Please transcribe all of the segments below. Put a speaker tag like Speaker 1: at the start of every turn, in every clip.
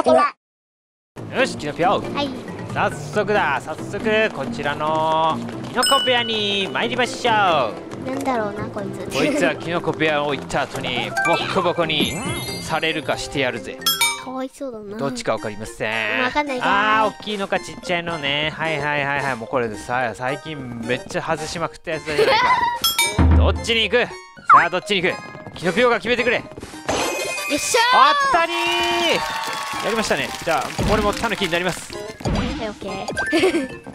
Speaker 1: の毛は
Speaker 2: よしキノピオ。
Speaker 1: はい。
Speaker 2: 早速だ。早速こちらのキノコ部屋に参りましょう。
Speaker 1: なんだろうなこいつ。
Speaker 2: こいつはキノコ部屋を行った後に ボッコボコにされるかしてやるぜ。
Speaker 1: かわいそうだな。
Speaker 2: どっちかわかりません。
Speaker 1: わかんないか
Speaker 2: あー大きいのかちっちゃいのね。はいはいはいはい。もうこれでさ最近めっちゃ外しまくったやつだじゃないか。どっちに行く？さあどっちに行く？キノピオが決めてくれ
Speaker 1: よっし
Speaker 2: あったりー！やりましたね。じゃあ俺もタヌキになります。
Speaker 1: はいオッケー。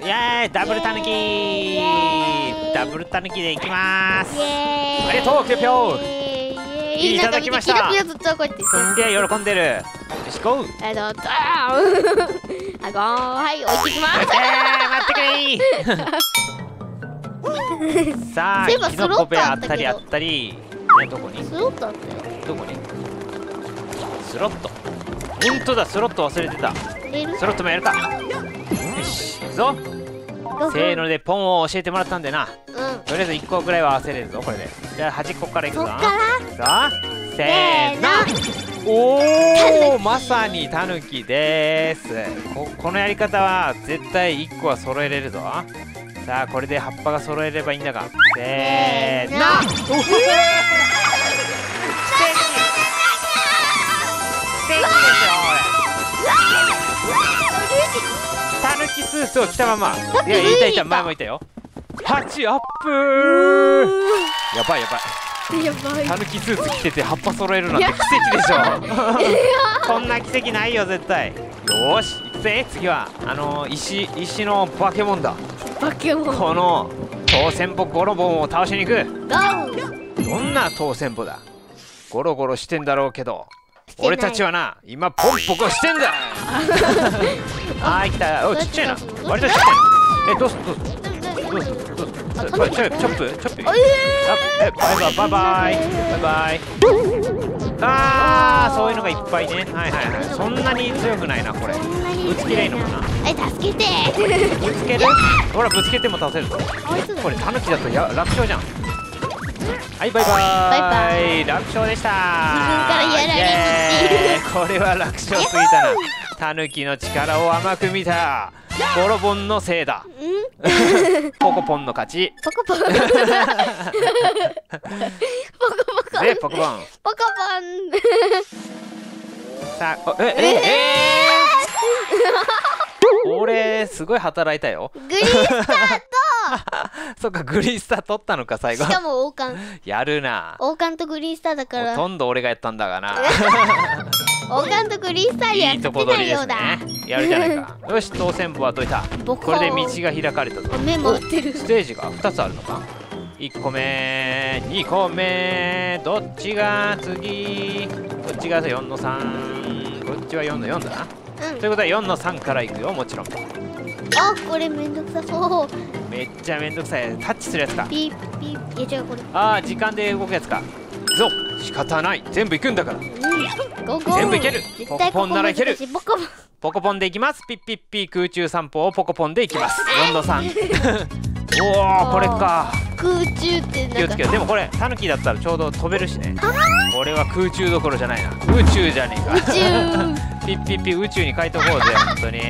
Speaker 2: イエーイ！ダブルタヌキダブルタヌキでいきます。ありがとうキノピオ
Speaker 1: イエーイ！
Speaker 2: いただきました
Speaker 1: ピっとこうやって
Speaker 2: すんげえ喜んでる。よしゴー！
Speaker 1: えっとあーあごーん。はい置いてきます。
Speaker 2: えー、待ってくれー。さあキノコ部屋あっ
Speaker 1: た
Speaker 2: りあったり。ねどこに？
Speaker 1: スロットあったよ。
Speaker 2: どこに？スロット。ほんとだスロット忘れてた。スロットもやるかよし行くぞ。せーのでポンを教えてもらったんでな。
Speaker 1: うん。
Speaker 2: とりあえず1個ぐらいは合わせれるぞこれで。じゃあ端っこからいくぞ。さあせーの。おおまさにタヌキです。ここのやり方は絶対1個は揃えれるぞ。さあこれで葉っぱが揃えればいいんだが。せーのょタヌキスーツを着たまま。いやいたいた前もいたよ。8アップやばいやばい。
Speaker 1: やばい。
Speaker 2: タヌキスーツ着てて葉っぱ揃えるなんて奇跡でしょ。こんな奇跡ないよ絶対。よーし行くぜ次は。あのー、石石の化け物だ。
Speaker 1: バケモンゴ
Speaker 2: この当選簿ゴロボンを倒しに行く。
Speaker 1: ー。
Speaker 2: どんな当選簿だ。ゴロゴロしてんだろうけど俺たちはな今ポンポコしてんだ。あー来た。おちっちゃいな。割とちっちゃいな。えどうすどうすどうすどうすチョップチョップチョップえバイバイバイバイバイバイあーそういうのがいっぱいねはいはいはいそんなに強くないなこれぶつけりゃいいのかな
Speaker 1: はい助けて
Speaker 2: ぶつけるほらぶつけても倒せるぞこれタヌキだとや楽勝じゃんはいバイバイ。
Speaker 1: バイバ
Speaker 2: 楽勝でした。
Speaker 1: 自分からやられる。ってい
Speaker 2: これは楽勝すぎたな。タヌキの力を甘く見た。ボロボンのせいだ。
Speaker 1: うん。
Speaker 2: ポコポンの勝ち。
Speaker 1: ポコポンポコ。ポコ
Speaker 2: でポコポン。
Speaker 1: ポコポ
Speaker 2: さあおえええー、俺すごい働いたよ。
Speaker 1: ングリーンスター
Speaker 2: そっかグリーンスター取ったのか最後。
Speaker 1: しかも王冠。
Speaker 2: やるな。
Speaker 1: 王冠とグリーンスターだから。
Speaker 2: ほとんど俺がやったんだがな。
Speaker 1: 王冠とグリーンスターにはい
Speaker 2: いと
Speaker 1: 勝てないようだ。
Speaker 2: ねやるじゃないか。よし当選簿は解いた。これで道が開かれたぞ。
Speaker 1: 目回ってる。
Speaker 2: ステージが2つあるのか。1個目2個目。どっちが次？こっちが4の3こっちは4の4だな。
Speaker 1: うん。
Speaker 2: ということは4の3からいくよもちろん。
Speaker 1: あこれめんどくさそう
Speaker 2: めっちゃめんどくさいタッチするやつか。
Speaker 1: ピーピーいや違うこれ。
Speaker 2: ああ時間で動くやつか。ぞ仕方ない。全部行くんだから。
Speaker 1: うん
Speaker 2: 全部いける。ポコポンならいける。ポコポンでいきます。ピッピッピ空中散歩をポコポンでいきます。4の3おおこれか。
Speaker 1: 空中ってなんか。
Speaker 2: 気をつけよう。でもこれタヌキだったらちょうど飛べるしね。これは空中どころじゃないな。宇宙じゃねえか。
Speaker 1: 宇宙。
Speaker 2: ピッピッピ宇宙に変えておこうぜ本当に。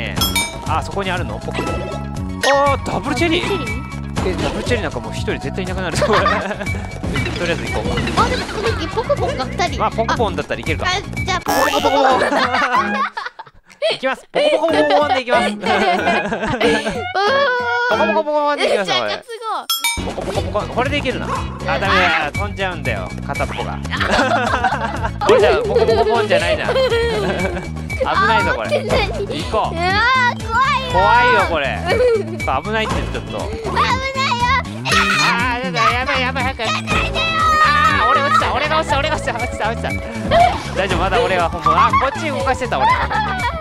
Speaker 2: あそこにあるの？ポコポンおーダブルチェリー？えダブルチェリーなんかもう一人絶対いなくなる。ぞこれとりあえず行こう
Speaker 1: あでもこの時ポコポンが二人。
Speaker 2: かまあポコポンだったらいけるか。
Speaker 1: あじゃあポ
Speaker 2: ポコポコポコいきますポコポコポコポンでいきますポコポコポコポンでいきますよこれポコポコポコこれでいけるなあダメだ飛んじゃうんだよ片っぽがこれじゃポコポコポンじゃないな危ないぞこれ行こう
Speaker 1: 怖いよ
Speaker 2: これ。危ないってちょっと。
Speaker 1: 危ないよ。
Speaker 2: あーやばいやばい早く。あー俺落ちた俺が落ちた俺が落ちた落ちた落ちた。大丈夫まだ俺は本物あこっち動かしてた俺。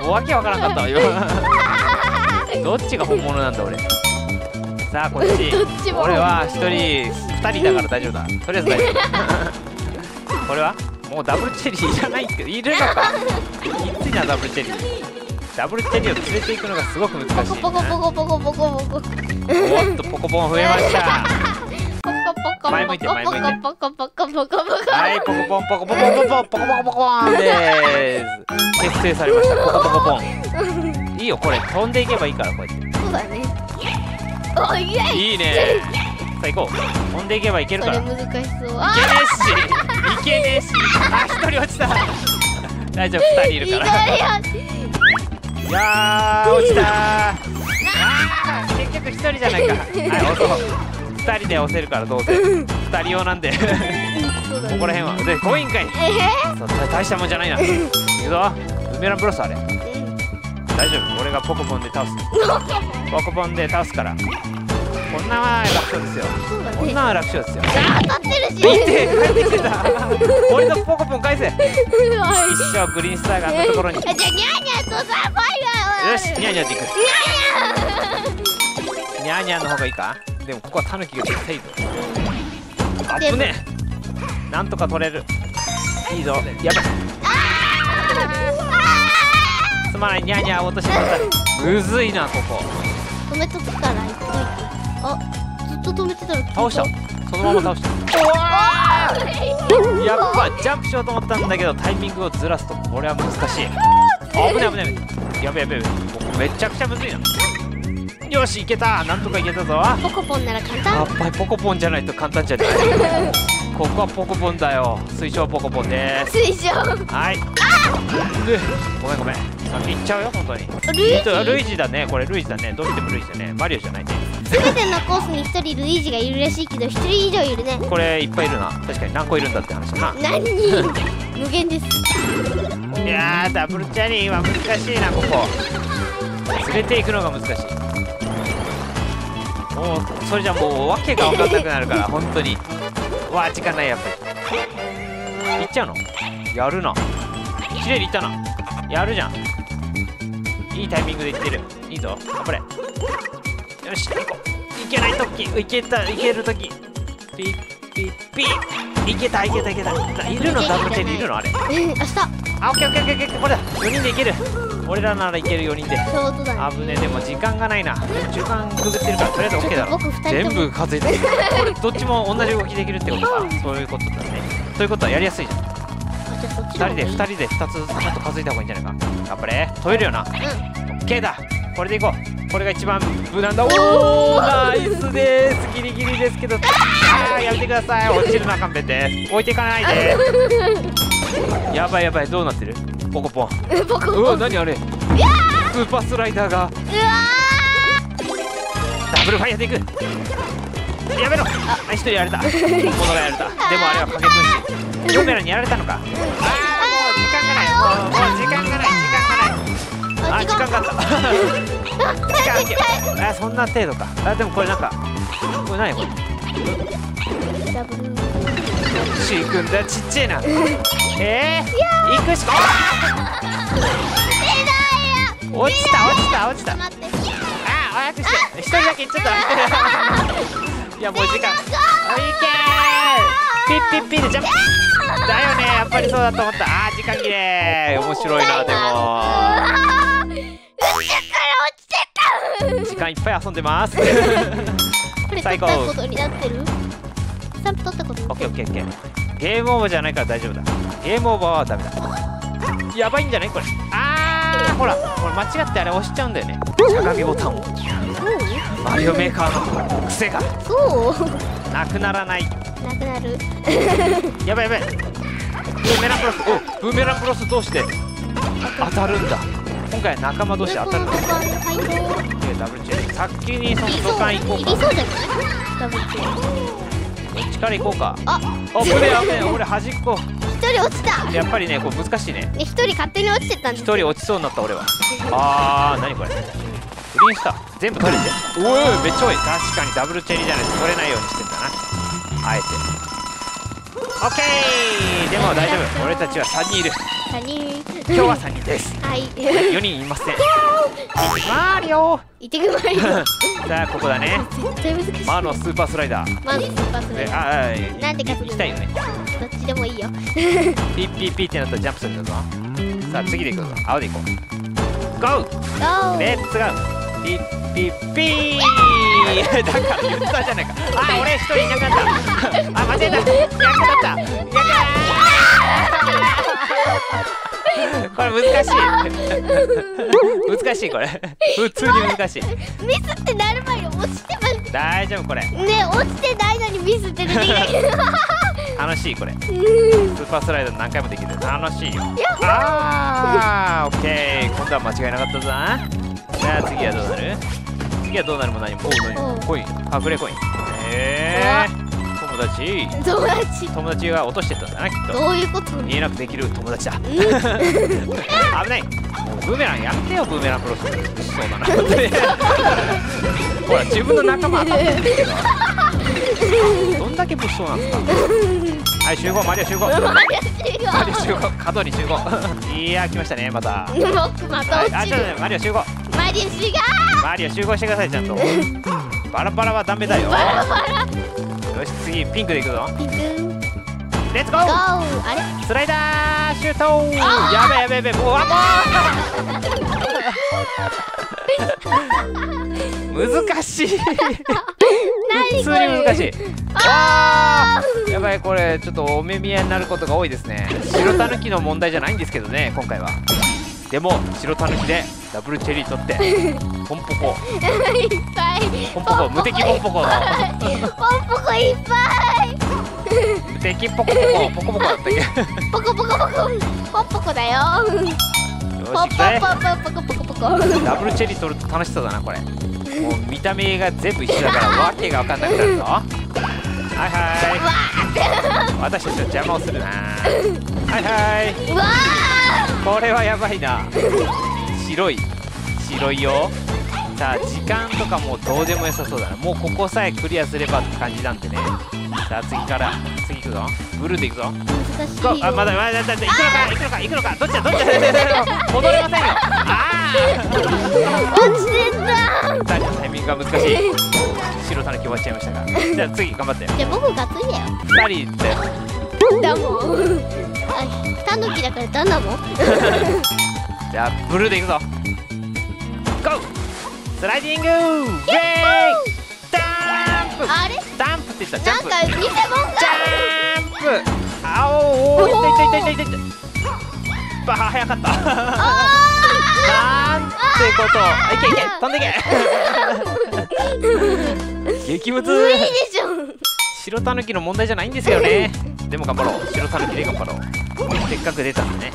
Speaker 2: もうわけわからんかったわ今。どっちが本物なんだ俺。さあこっち。俺は一人二人だから大丈夫だ。とりあえず大丈夫。これは？もうダブルチェリーいらないんですけどいるのか。きついなダブルチェリーダブルチェリーを連れていくのがすごく難しい、ね、
Speaker 1: ポコポコポコポコポコポコ
Speaker 2: おっとポコポン増えました。前向いて前向いて。
Speaker 1: ポコポコポコポコポコ
Speaker 2: はいポコポンポコポコポコポコポコポコポコーンです結成されましたポコポコポンいいよこれ飛んでいけばいいからこうやって
Speaker 1: そうだねおいえい
Speaker 2: いいねさあ行こう飛んでいけばいけるからい
Speaker 1: 難しそうあ
Speaker 2: けねえしいけねえしあ一人落ちた大丈夫二人い
Speaker 1: ー
Speaker 2: るからいやー落ちたー。あー結局一人じゃないか。はい押そう二人で押せるからどうせ。二人用なんで。ここら辺は。でコインかい。
Speaker 1: え
Speaker 2: そう大大したもんじゃないな。行くぞ。ブーメランブロスあれ。
Speaker 1: ー
Speaker 2: 大丈夫。俺がポコポンで倒す。ポコポンで倒すからこんなは楽勝ですよ。こんなは楽勝ですよ。
Speaker 1: あ当たってるし。
Speaker 2: 見て帰ってきてた。俺のポコポン返せ。
Speaker 1: はい
Speaker 2: 一生グリーンスターがあったところに。よ
Speaker 1: あじゃあニャーニャーとさファイヤー
Speaker 2: しニャーニャーっていく。ニャーニャー。の方がいいか？でもここはタヌキが絶対いいぞあっぶねえ。なんとか取れる。いいぞ。やばい。すまない。ニャーニャー落としてもらった。むずいなここ。
Speaker 1: 止めとくから行っといてあずっと止めてたら
Speaker 2: 倒した。そのまま倒した。うわー。やっぱジャンプしようと思ったんだけどタイミングをずらすとこれは難しい。危ない危ない。やべやべやべここめちゃくちゃむずいな。よしいけた。なんとかいけたぞ。
Speaker 1: ポコポンなら簡
Speaker 2: や
Speaker 1: 単
Speaker 2: っぱりポコポンじゃないと簡単じゃないここはポコポンだよ。水晶ポコポンです。
Speaker 1: 水晶。
Speaker 2: はい。でごめんごめん先行っちゃうよ本当に。
Speaker 1: ルイ
Speaker 2: えっとル
Speaker 1: ー
Speaker 2: イージだね。これルイージだね。どう見てもルイージだね。マリオじゃないね。
Speaker 1: ジすべてのコースに一人ルイージがいるらしいけど一人以上いるね。
Speaker 2: これいっぱいいるな。確かに何個いるんだって話だな。
Speaker 1: 何？人無限です。
Speaker 2: いやーダブルチャリーは難しいなここ。連れていくのが難しい。もうそれじゃもう訳が分かんなくなるから本当に。うわー時間ないやっぱり。行っちゃうの？やるな。綺麗にいったな。やるじゃんいいタイミングでいってる。いいぞ。頑張れ。よし行こう。いけない時。いけたいける時。ピッピッピッ。いけたいけたいけた。いるの？ダブルチェリーいるの？あれ。
Speaker 1: うん明日。ち
Speaker 2: あ、オッケーオッケーオッケーオッケーこれだ。4人でいける。俺らならいける4人で。危ねでも時間がないな。中間くぐってるからとりあえず OK だろ。
Speaker 1: 僕二人と
Speaker 2: 全
Speaker 1: も
Speaker 2: 部数えてる。これどっちも同じ動きできるってことか。そういうことだね。そういうことはやりやすいじゃん2人で
Speaker 1: の方がいい
Speaker 2: 2人で2つちゃんと数えた方がいいんじゃないか。頑張れ。飛べるよな。
Speaker 1: う
Speaker 2: OK だ。これでいこう。これが一番。無難だ。おおナイスです。ギリギリですけど。あーやめてください。落ちるな勘弁です置いていかないで。やばいやばい。どうなってる？ポコポン。
Speaker 1: んポコ
Speaker 2: う
Speaker 1: ポン。
Speaker 2: わ何あれ？スーパースライダーが。
Speaker 1: うわ
Speaker 2: ダブルファイヤーでいく。やめろ。あ一人やられた。物がやられた。でもあれは影分身ヨメラにやられたのか。あーもう時間がない。もうもう時間がない。時間がない。
Speaker 1: ー
Speaker 2: あ時間があった時間あそんな程度か。あでもこれなんかこれ何これシー君だちっちゃいな。えー、行くしか。落ちた落ちた落ちた。
Speaker 1: 待って
Speaker 2: あ早くして一人だけちょっといやもう時間。あいけー。ピッピッピッでジャンプだよねやっぱりそうだと思った。あー時間切れ。面白いなでも。
Speaker 1: あー宇宙から落ちて
Speaker 2: 時間いっぱい遊んでます
Speaker 1: たこれ取
Speaker 2: 最高
Speaker 1: ことになってるスタンプ取ったことに
Speaker 2: オッケーオッケーオッケーゲームオーバーじゃないから大丈夫だゲームオーバーはダメだやばいんじゃないこれあーほらこれ間違ってあれ押しちゃうんだよねしゃがみボタンをマリオメーカーの癖が
Speaker 1: そう
Speaker 2: なくならない
Speaker 1: なくなる。
Speaker 2: やばいやばいブーメランブロス。おブーメランブロス同士で当たるんだ。今回は仲間同士で当たるんだダブルチェリー先にその土管行こうか。
Speaker 1: いりそうじゃない。ダブルチェ
Speaker 2: どっちから行こうか。
Speaker 1: あ。
Speaker 2: あ危ねえ危ねえ。俺端っこ。
Speaker 1: 一人落ちた。
Speaker 2: やっぱりねこれ難しいね。
Speaker 1: ね一人勝手に落ちてったん
Speaker 2: 一人落ちそうになった俺は。あー何これ。グリーンスター。全部取れて。おいおいめっちゃ多い。確かにダブルチェリーじゃないと取れないようにしてんだなあえて。オッケー！でも大丈夫。俺たちは3人いる。
Speaker 1: 三人。
Speaker 2: 今日は3人です。
Speaker 1: はい。
Speaker 2: 4人いません。マリオ。
Speaker 1: いてくまいよ。
Speaker 2: さあここだね。
Speaker 1: 絶対難しい。
Speaker 2: マーのスーパースライダー。
Speaker 1: まずスーパースライダー。
Speaker 2: でああ
Speaker 1: なんでか
Speaker 2: 行きたいよね。
Speaker 1: どっちでもいいよ。
Speaker 2: ピッピッピッってなったらジャンプするんだぞ。さあ次で行くぞ。青で行こう。ゴー！
Speaker 1: ゴー。
Speaker 2: Let's go。ピッピッピーだから言ったじゃないかあ俺一人いなくなったあ間違えた役だったこれ難しい難しいこれ普通に難しい
Speaker 1: ミスってなる前に落ちてます
Speaker 2: 大丈夫これ
Speaker 1: ね落ちてないのにミスって出てきた
Speaker 2: 楽しいこれス
Speaker 1: うん
Speaker 2: ーパースライド何回もできる楽しいよあーオッケー今度は間違いなかったぞ。じゃあ次はどうなる？次はどうなるも何も。おう何コイン隠れコインへえ。友達。
Speaker 1: 友達。
Speaker 2: 友達が落としてったんだなきっと。
Speaker 1: どういうこと？
Speaker 2: 見えなくできる友達だ。
Speaker 1: うん。
Speaker 2: 危ない。もうブーメランやめてよブーメランクロス。そうだな。本当に。ほら自分の仲間。当たってるけどどんだけ物騒なんですか。はい集合。マリオ集合。マリオ集合。角に集合。いや来ましたねまた。
Speaker 1: 僕また
Speaker 2: はい、
Speaker 1: 落ちる。
Speaker 2: あちょっとねマリオ集合
Speaker 1: マリオシ
Speaker 2: マリオ集合してくださいちゃんと。バラバラはダメだよ。
Speaker 1: ガバラバラ
Speaker 2: よし次ピンクでいくぞ。
Speaker 1: ピクン
Speaker 2: レッツゴ
Speaker 1: ゴー
Speaker 2: ー
Speaker 1: あれ？
Speaker 2: スライダーシュート。やべやべやべもうわもう難しい。普通に難しい。あー。やばいこれちょっとお目見えになることが多いですね。白たぬきの問題じゃないんですけどね今回は。でも白たぬきでダブルチェリー取って ポンポコ。
Speaker 1: いっぱい。
Speaker 2: ポンポコ無敵ポンポコの。
Speaker 1: ポンポコいっぱい。
Speaker 2: 無敵ポコポコポコポコだったっけ？
Speaker 1: ポコポコポコ。ポンポコだよ。ポン
Speaker 2: よ
Speaker 1: ポン
Speaker 2: し行くぜ。
Speaker 1: ポコポコポコ。
Speaker 2: ダブルチェリー取ると楽しそうだなこれ。もう見た目が全部一緒だから わけが分かんなくなるぞ。はいはい。私たちの邪魔をするなはいはい。う
Speaker 1: わ
Speaker 2: これはやばいな白い白いよ。さあ時間とかもうどうでもよさそうだな。もうここさえクリアすればって感じなんでね。さあ次から次行くぞ。ブルーで行くぞ。
Speaker 1: ー難しい
Speaker 2: あまだまだまだ行くのか行くのか行くのか。どっちだどっちだ。戻れませんよ。あ
Speaker 1: 落ちてんだ
Speaker 2: あタタイミングが難しい。白たぬき終わっちゃいましたがじゃあ次頑張って。
Speaker 1: じゃあ僕がついだよ。
Speaker 2: 二人で。
Speaker 1: だもん。あタヌキだからダナも
Speaker 2: じゃあブルーで行くぞ。ゴー！スライディング！ウェーイ！ダンプ！
Speaker 1: あれ？
Speaker 2: ダンプって言った。ジャンプ。
Speaker 1: なんか偽物が
Speaker 2: ジャンプ！あおおいったいったいったいったいったば早かった。
Speaker 1: あ
Speaker 2: なんてこと。あいけいけ飛んでけ。激ム
Speaker 1: ー無理
Speaker 2: ズ
Speaker 1: でしょ。
Speaker 2: 白たぬきの問題じゃないんですよね。でも頑張ろう。白たぬきで頑張ろう。せっかく出たんでね。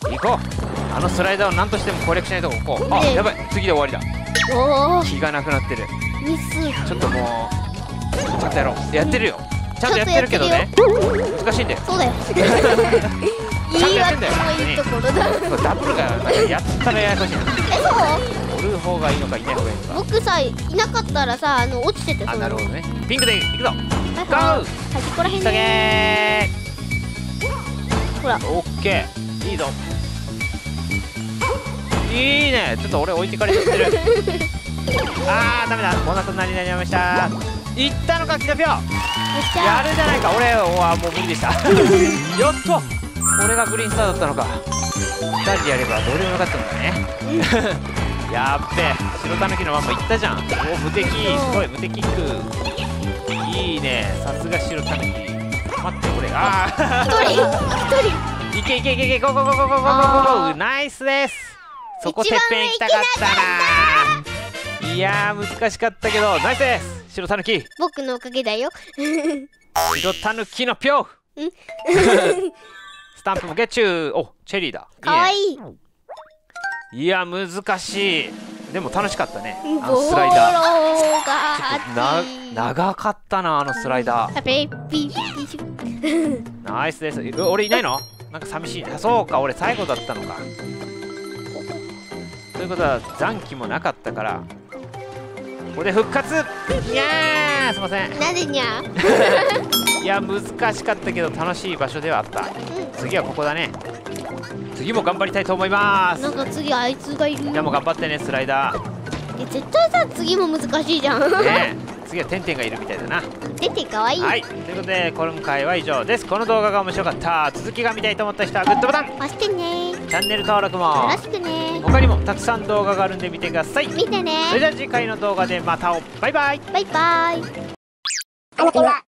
Speaker 2: 行こうあのスライダーを何としても攻略しないとこう。あやばい。次で終わりだ。気がなくなってる。
Speaker 1: ミス。
Speaker 2: ちょっともうちゃんとやろう。やってるよ。ちゃんとやってるけどね。難しいんだよ。
Speaker 1: そうだよ。
Speaker 2: ちゃんやってんだよ。
Speaker 1: もういいところだ。
Speaker 2: ダブルがやったらややこしいな。
Speaker 1: えそう？
Speaker 2: おる方がいいのかいない方がいいのか。
Speaker 1: 僕さいなかったらさあの落ちてて
Speaker 2: あなるほどね。ピンクで行くぞ。
Speaker 1: はい。
Speaker 2: ゴー！
Speaker 1: はい端っこらへん
Speaker 2: 急
Speaker 1: ね
Speaker 2: げ
Speaker 1: ほら。
Speaker 2: ーオッケー。いいぞいいね。ちょっと俺置いてかれちゃってる。あーダメだ。お腹なりなりました。いったのかキノピオ。やるじゃないか。俺はもう無理でした。やっと俺がグリーンスターだったのか。2人でやればどうでもよかったんだね。やっべ白たぬきのまんまいったじゃん。お無敵。すごい無敵く。いいね。さすが白たぬき。待って俺ああ
Speaker 1: 1人。1人。
Speaker 2: いけいけいけいけ。 Go go go go go go go。ナイスです。そこてっぺん行きたかったないやー難しかったけどナイスです。白たぬき。
Speaker 1: 僕のおかげだよ。
Speaker 2: 白たぬきのぴょう。
Speaker 1: ん。
Speaker 2: スタンプもゲッチュー。おチェリーだ。
Speaker 1: かわ
Speaker 2: い
Speaker 1: い。い
Speaker 2: いねいや難しい。でも楽しかったねあのスライダー。な長かったなあのスライダー。ナイスです。え俺いないの？なんか寂しい。あそうか俺最後だったのかということは残機もなかったからこれで復活。いやーすいません。
Speaker 1: なぜにゃ
Speaker 2: いや難しかったけど楽しい場所ではあった。次はここだね。次も頑張りたいと思います。
Speaker 1: なんか次あいつがいる。
Speaker 2: じゃあもう頑張ってねスライダー。
Speaker 1: え絶対さ次も難しいじゃん。
Speaker 2: ね 次はテンテンがいるみたいだな。
Speaker 1: 出てかわいい。
Speaker 2: はい。ということで今回は以上です。この動画が面白かった。続きが見たいと思った人はグッドボタン。
Speaker 1: 押してね。
Speaker 2: チャンネル登録も。
Speaker 1: よろしくね
Speaker 2: 他にもたくさん動画があるんで見てください。
Speaker 1: 見てね。
Speaker 2: それでは次回の動画でまた会おう。バイバイ。
Speaker 1: バイバイ